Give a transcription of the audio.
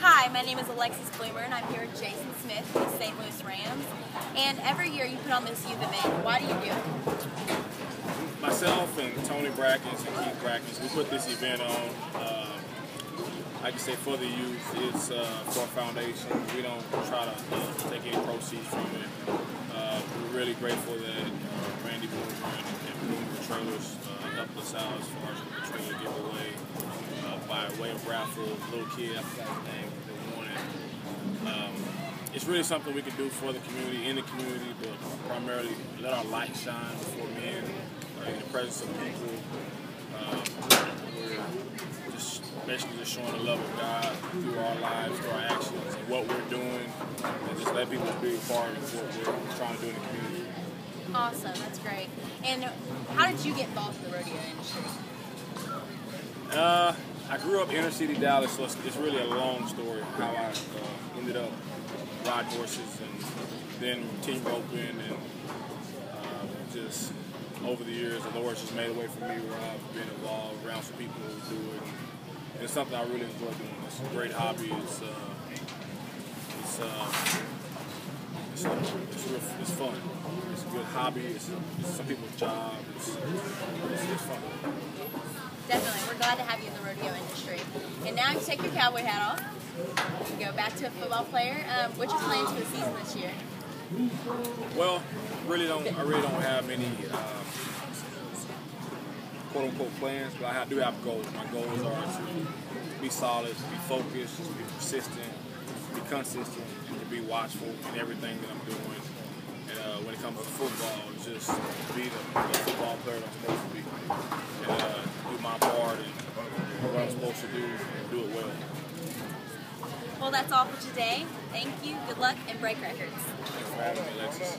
Hi, my name is Alexis Bloomer, and I'm here with Jason Smith with the St. Louis Rams. And every year you put on this youth event. Why do you do it? Myself and Tony Brackens and Keith Brackens, we put this event on. Uh, I can say for the youth, it's uh, for a foundation. We don't try to uh, take any proceeds from it. Uh, we're really grateful that uh, Randy Bloomer and, and Bloomer Trailers uh, helped us out as far as the trailer raffle. Little kid, I forgot his name, that won it. Um, it's really something we can do for the community, in the community, but primarily let our light shine before men uh, in the presence of people. Uh, we're just basically just showing the love of God through our lives, through our actions, and what we're doing, and just let people be a part of what we're trying to do in the community. Awesome, that's great. And how did you get involved in the rodeo industry? Uh, I grew up inner city Dallas, so it's, it's really a long story how I uh, ended up riding horses and then team roping and uh, just over the years the Lord's just made a way for me where I've been involved around some people who do it. And it's something I really enjoy doing. It's a great hobby. It's uh, it's uh, it's, it's, real, it's fun. It's a good hobby. It's, it's some people's job. It's, it's fun. Definitely. We're glad to have you in the rodeo industry. And now you take your cowboy hat off. You go back to a football player. Um, what's your plans for the season this year? Well, really don't. I really don't have any um, quote unquote plans, but I do have goals. My goals are to be solid, to be focused, to be persistent, to be consistent, and to be watchful in everything that I'm doing. And uh, when it comes to football, just be the, the football player that I'm supposed to be, and uh, do my part and what I'm supposed to do, and do it well. Well, that's all for today. Thank you, good luck, and break records. Thanks for having me, Alexis.